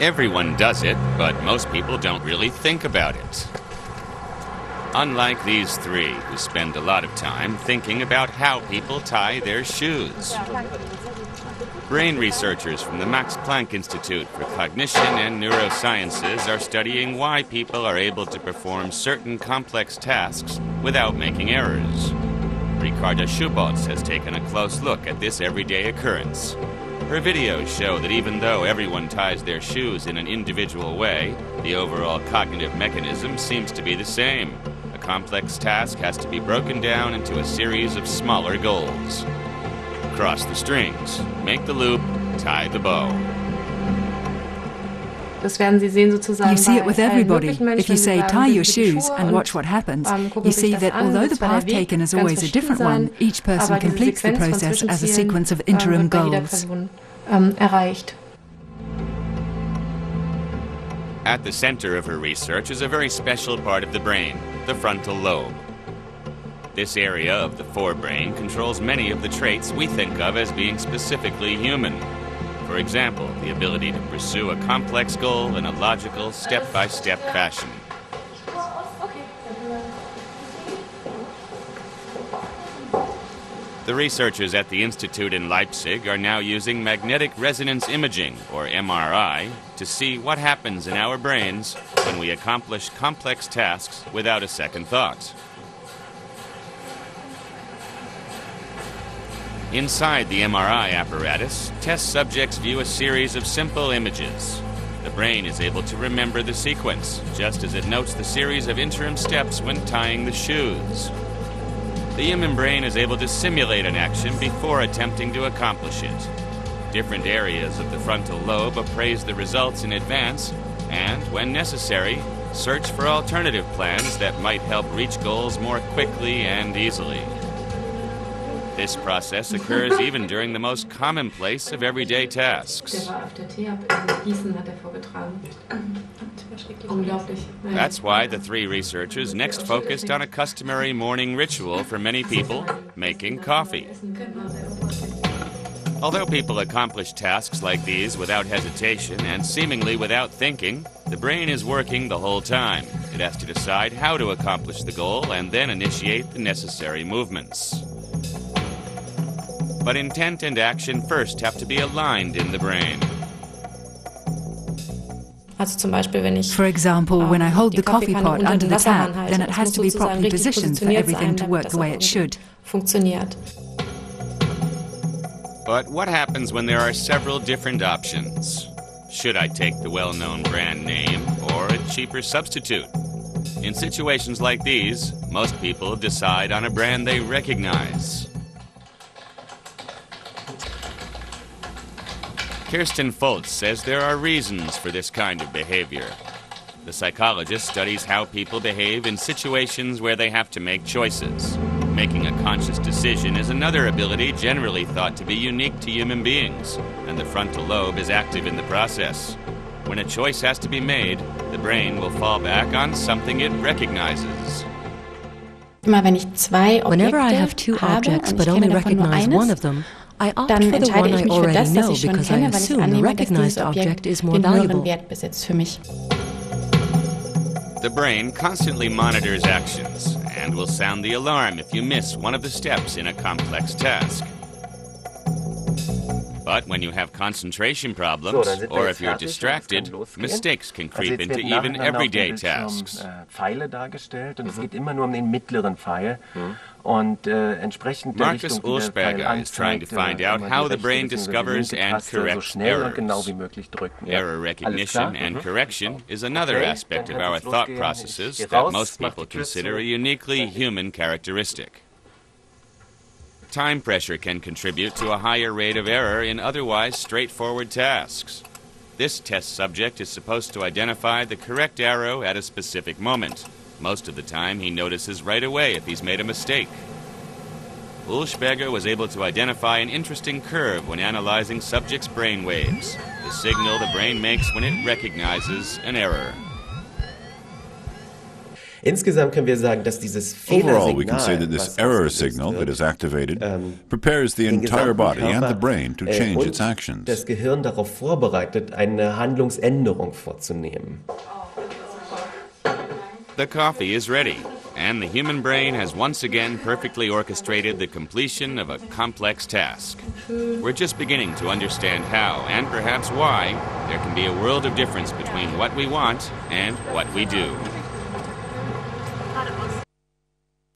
Everyone does it, but most people don't really think about it. Unlike these three, who spend a lot of time thinking about how people tie their shoes. Brain researchers from the Max Planck Institute for Cognition and Neurosciences are studying why people are able to perform certain complex tasks without making errors. Ricarda Schubotz has taken a close look at this everyday occurrence. Her videos show that even though everyone ties their shoes in an individual way, the overall cognitive mechanism seems to be the same. A complex task has to be broken down into a series of smaller goals. Cross the strings, make the loop, tie the bow. Das werden Sie sehen sozusagen You see it with everybody. If you say tie your shoes and watch what happens, ähm, you see that although the path taken is always a different one, each person completes the process as a sequence of ähm, interim wird bei jeder goals. Ähm, erreicht. At the center of her research is a very special part of the brain, the frontal lobe. This area of the forebrain controls many of the traits we think of as being specifically human. For example, the ability to pursue a complex goal in a logical, step by step fashion. The researchers at the Institute in Leipzig are now using magnetic resonance imaging, or MRI, to see what happens in our brains when we accomplish complex tasks without a second thought. Inside the MRI apparatus, test subjects view a series of simple images. The brain is able to remember the sequence, just as it notes the series of interim steps when tying the shoes. The human brain is able to simulate an action before attempting to accomplish it. Different areas of the frontal lobe appraise the results in advance and, when necessary, search for alternative plans that might help reach goals more quickly and easily. This process occurs even during the most commonplace of everyday tasks. Der war auf der TH in Gießen, hat er. Ja. That's why the three researchers next focused on a customary morning ritual for many people making coffee. Although people accomplish tasks like these without hesitation and seemingly without thinking, the brain is working the whole time. It has to decide how to accomplish the goal and then initiate the necessary movements. But intent and action first have to be aligned in the brain. Also zum Beispiel, wenn ich For example, when I ähm, hold the coffee pot under the tap, then it has to be properly positioned for everything to work the way it should. Funktioniert. But what happens when there are several different options? Should I take the well known brand name or a cheaper substitute? In situations like these, most people decide on a brand they recognize. Kirsten Volz says there are reasons for this kind of behavior. The psychologist studies how people behave in situations where they have to make choices. Making a conscious decision is another ability generally thought to be unique to human beings, and the frontal lobe is active in the process. When a choice has to be made, the brain will fall back on something it recognizes. Immer wenn ich zwei Objekte Whenever I have two objects but only kenne davon nur recognize one of them, I opt dann for the entscheide one ich I mich für already das, das know ich schon because I kenne, weil ich assume the annehme, dass recognized dieses object Objekt is more den höheren valuable. Wert besitzt für mich. The brain constantly monitors actions and will sound the alarm if you miss one of the steps in a complex task. But when you have concentration problems, So, dann sind wir or if you're distracted, es kann losgehen. mistakes can creep into even nacheinander auf dem everyday tasks. Äh, Pfeile dargestellt und es geht immer nur um den mittleren Pfeil. Und äh, Marcus Richtung, wie der Pfeil Ullsperger is trying to find äh, out how the brain discovers and corrects errors. genau wie möglich drücken. Ja. Error recognition and Mhm. correction is another aspect of our thought processes that most people consider a uniquely human characteristic. Time pressure can contribute to a higher rate of error in otherwise straightforward tasks. This test subject is supposed to identify the correct arrow at a specific moment. Most of the time, he notices right away if he's made a mistake. Ullsperger was able to identify an interesting curve when analyzing subjects' brain waves, the signal the brain makes when it recognizes an error. Insgesamt können wir sagen, dass dieses Overall, we can say that this error signal that is activated ähm, prepares the entire body and the brain to äh, change its actions. das Gehirn darauf vorbereitet, eine Handlungsänderung vorzunehmen. The coffee is ready, and the human brain has once again perfectly orchestrated the completion of a complex task. We're just beginning to understand how, and perhaps why, there can be a world of difference between what we want and what we do.